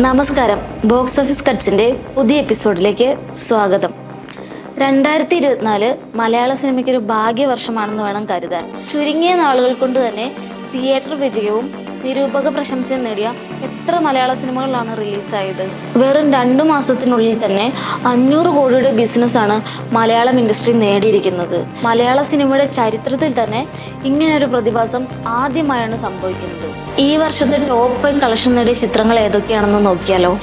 നമസ്കാരം. Box office കട്ട്സിന്റെ പുതിയ എപ്പിസോഡിലേക്ക് സ്വാഗതം. രണ്ടായിരത്തി ഇരുപത്തിനാല് മലയാള സിനിമയ്ക്ക് ഒരു ഭാഗ്യവർഷമാണെന്ന് വേണം കരുതാൻ. ചുരുങ്ങിയ നാളുകൾ കൊണ്ട് തന്നെ തിയേറ്റർ വിജയവും നിരൂപക പ്രശംസയും നേടിയ എത്ര മലയാള സിനിമകളാണ് റിലീസായത്? വെറും രണ്ടു മാസത്തിനുള്ളിൽ തന്നെ അഞ്ഞൂറ് കോടിയുടെ ബിസിനസ്സാണ് മലയാളം ഇൻഡസ്ട്രി നേടിയിരിക്കുന്നത്. മലയാള സിനിമയുടെ ചരിത്രത്തിൽ തന്നെ ഇങ്ങനൊരു പ്രതിഭാസം ആദ്യമായാണ് സംഭവിക്കുന്നത്. ഈ വർഷത്തെ ടോപ്പ് ഫൈവ് കളക്ഷൻ നേടിയ ചിത്രങ്ങൾ ഏതൊക്കെയാണെന്ന് നോക്കിയാലോ?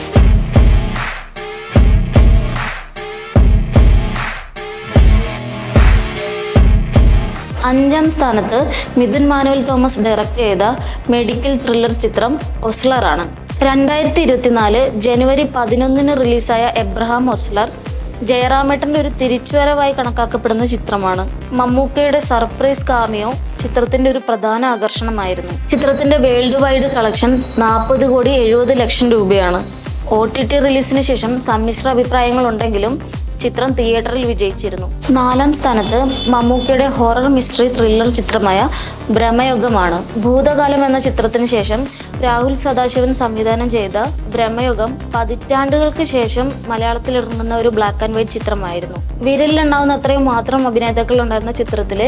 അഞ്ചാം സ്ഥാനത്ത് മിഥുൻ മാനുവൽ തോമസ് ഡയറക്റ്റ് ചെയ്ത മെഡിക്കൽ ത്രില്ലർ ചിത്രം ഒസ്ലറാണ് രണ്ടായിരത്തി ഇരുപത്തിനാല് ജനുവരി പതിനൊന്നിന് റിലീസായ എബ്രഹാം ഒസ്ലർ ജയറാമേട്ടന്റെ ഒരു തിരിച്ചുവരവായി കണക്കാക്കപ്പെടുന്ന ചിത്രമാണ്. മമ്മൂക്കയുടെ സർപ്രൈസ് കാമിയോ ചിത്രത്തിന്റെ ഒരു പ്രധാന ആകർഷണമായിരുന്നു. ചിത്രത്തിന്റെ വേൾഡ് വൈഡ് കളക്ഷൻ നാൽപ്പത് കോടി എഴുപത് ലക്ഷം രൂപയാണ്. ഒ ടി ടി റിലീസിന് ശേഷം സമ്മിശ്ര അഭിപ്രായങ്ങൾ ഉണ്ടെങ്കിലും ചിത്രം തിയേറ്ററിൽ വിജയിച്ചിരുന്നു. നാലാം സ്ഥാനത്ത് മമ്മൂക്കയുടെ ഹൊറർ മിസ്റ്ററി ത്രില്ലർ ചിത്രമായ ഭ്രമയുഗമാണ് ഭൂതകാലം എന്ന ചിത്രത്തിന് ശേഷം രാഹുൽ സദാശിവൻ സംവിധാനം ചെയ്ത ഭ്രമയുഗം പതിറ്റാണ്ടുകൾക്ക് ശേഷം മലയാളത്തിൽ ഇറങ്ങുന്ന ഒരു ബ്ലാക്ക് ആൻഡ് വൈറ്റ് ചിത്രമായിരുന്നു. വിരലിലുണ്ടാവുന്ന അത്രയും മാത്രം അഭിനേതാക്കൾ ഉണ്ടായിരുന്ന ചിത്രത്തിൽ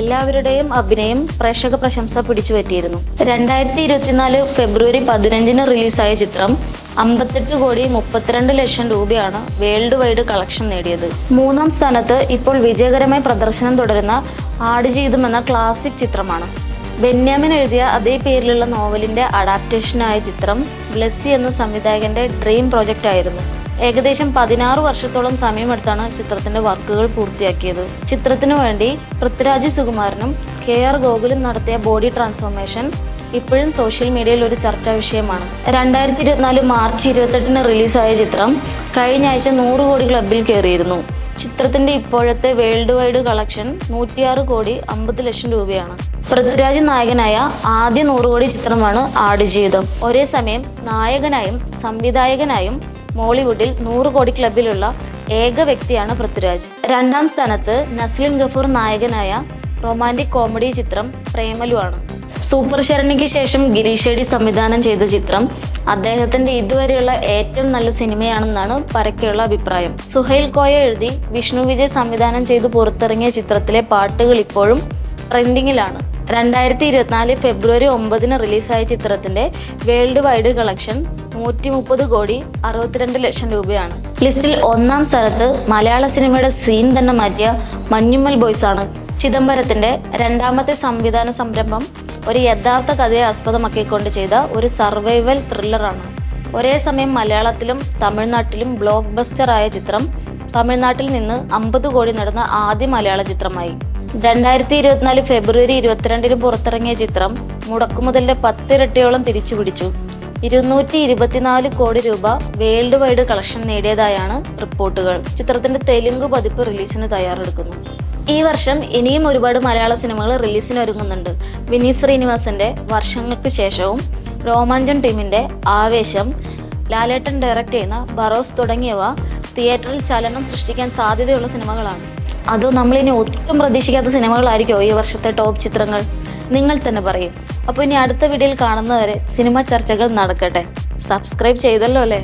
എല്ലാവരുടെയും അഭിനയം പ്രേക്ഷക പ്രശംസ പിടിച്ചു പറ്റിയിരുന്നു രണ്ടായിരത്തി ഇരുപത്തിനാല് ഫെബ്രുവരി പതിനഞ്ചിന് റിലീസായ ചിത്രം അമ്പത്തെട്ട് കോടി മുപ്പത്തിരണ്ട് ലക്ഷം രൂപയാണ് വേൾഡ് വൈഡ് കളക്ഷൻ നേടിയത്. മൂന്നാം സ്ഥാനത്ത് ഇപ്പോൾ വിജയകരമായി പ്രദർശനം തുടരുന്ന ആടുജീവിതം എന്ന ക്ലാസിക് ചിത്രമാണ്. ബെന്യാമിൻ എഴുതിയ അതേ പേരിലുള്ള നോവലിന്റെ അഡാപ്റ്റേഷനായ ചിത്രം ബ്ലെസ്സി എന്ന സംവിധായകന്റെ ഡ്രീം പ്രോജക്റ്റ് ആയിരുന്നു. ഏകദേശം പതിനാറ് വർഷത്തോളം സമയമെടുത്താണ് ചിത്രത്തിന്റെ വർക്കുകൾ പൂർത്തിയാക്കിയത്. ചിത്രത്തിനു വേണ്ടി പൃഥ്വിരാജ് സുകുമാരനും കെ ആർ ഗോകുലും നടത്തിയ ബോഡി ട്രാൻസ്ഫോർമേഷൻ ഇപ്പോഴും സോഷ്യൽ മീഡിയയിൽ ഒരു ചർച്ചാ വിഷയമാണ്. രണ്ടായിരത്തി ഇരുപത്തിനാല് മാർച്ച് ഇരുപത്തെട്ടിന് റിലീസായ ചിത്രം കഴിഞ്ഞ ആഴ്ച നൂറ് കോടി ക്ലബിൽ കയറിയിരുന്നു. ചിത്രത്തിന്റെ ഇപ്പോഴത്തെ വേൾഡ് വൈഡ് കളക്ഷൻ നൂറ്റിയാറ് കോടി അമ്പത് ലക്ഷം രൂപയാണ്. പൃഥ്വിരാജ് നായകനായ ആദ്യ നൂറ് കോടി ചിത്രമാണ് ആടുജീവിതം ഒരേ സമയം നായകനായും സംവിധായകനായും മോളിവുഡിൽ നൂറ് കോടി ക്ലബിലുള്ള ഏക വ്യക്തിയാണ് പൃഥ്വിരാജ്. രണ്ടാം സ്ഥാനത്ത് നസ്ലിൻ ഗഫൂർ നായകനായ റൊമാന്റിക് കോമഡി ചിത്രം പ്രേമലു ആണ്. സൂപ്പർ ശരണിക്ക് ശേഷം ഗിരീഷ് ഷെഡി സംവിധാനം ചെയ്ത ചിത്രം അദ്ദേഹത്തിന്റെ ഇതുവരെയുള്ള ഏറ്റവും നല്ല സിനിമയാണെന്നാണ് പരക്കെയുള്ള അഭിപ്രായം. സുഹൈൽ കോയ എഴുതി വിഷ്ണു വിജയ് സംവിധാനം ചെയ്തു പുറത്തിറങ്ങിയ ചിത്രത്തിലെ പാട്ടുകൾ ഇപ്പോഴും ട്രെൻഡിങ്ങിലാണ്. രണ്ടായിരത്തി ഇരുപത്തിനാല് ഫെബ്രുവരി ഒമ്പതിന് റിലീസായ ചിത്രത്തിന്റെ വേൾഡ് വൈഡ് കളക്ഷൻ നൂറ്റി മുപ്പത് കോടി അറുപത്തിരണ്ട് ലക്ഷം രൂപയാണ്. ലിസ്റ്റിൽ ഒന്നാം സ്ഥലത്ത് മലയാള സിനിമയുടെ സീൻ തന്നെ മാറ്റിയ മഞ്ഞുമ്മൽ ബോയ്സ് ആണ് ചിദംബരത്തിന്റെ രണ്ടാമത്തെ സംവിധാന സംരംഭം ഒരു യഥാർത്ഥ കഥയെ ആസ്പദമാക്കിക്കൊണ്ട് ചെയ്ത ഒരു സർവൈവൽ ത്രില്ലറാണ്. ഒരേ സമയം മലയാളത്തിലും തമിഴ്നാട്ടിലും ബ്ലോക്ക് ആയ ചിത്രം തമിഴ്നാട്ടിൽ നിന്ന് അമ്പത് കോടി നടന്ന ആദ്യ മലയാള ചിത്രമായി. രണ്ടായിരത്തി ഇരുപത്തിനാല് ഫെബ്രുവരി ഇരുപത്തിരണ്ടിന് പുറത്തിറങ്ങിയ ചിത്രം മുടക്കുമുതലിന്റെ പത്തിരട്ടിയോളം തിരിച്ചു പിടിച്ചു ഇരുന്നൂറ്റി ഇരുപത്തിനാല് കോടി രൂപ വേൾഡ് വൈഡ് കളക്ഷൻ നേടിയതായാണ് റിപ്പോർട്ടുകൾ. ചിത്രത്തിന്റെ തെലുങ്ക് പതിപ്പ് റിലീസിന് തയ്യാറെടുക്കുന്നു. ഈ വർഷം ഇനിയും ഒരുപാട് മലയാള സിനിമകൾ റിലീസിന് ഒരുങ്ങുന്നുണ്ട് വിനി ശ്രീനിവാസന്റെ വർഷങ്ങൾക്ക് ശേഷവും രോമാഞ്ചൻ ടീമിന്റെ ആവേശം ലാലേട്ടൻ ഡയറക്റ്റ് ചെയ്യുന്ന ബറോസ് തുടങ്ങിയവ തിയേറ്ററിൽ ചലനം സൃഷ്ടിക്കാൻ സാധ്യതയുള്ള സിനിമകളാണ്. അതോ നമ്മളിനി ഒട്ടും പ്രതീക്ഷിക്കാത്ത സിനിമകളായിരിക്കുമോ ഈ വർഷത്തെ ടോപ്പ് ചിത്രങ്ങൾ? നിങ്ങൾ തന്നെ പറയും. അപ്പോൾ ഇനി അടുത്ത വീഡിയോയിൽ കാണുന്നവരെ സിനിമ ചർച്ചകൾ നടക്കട്ടെ. സബ്സ്ക്രൈബ് ചെയ്തല്ലോ അല്ലേ?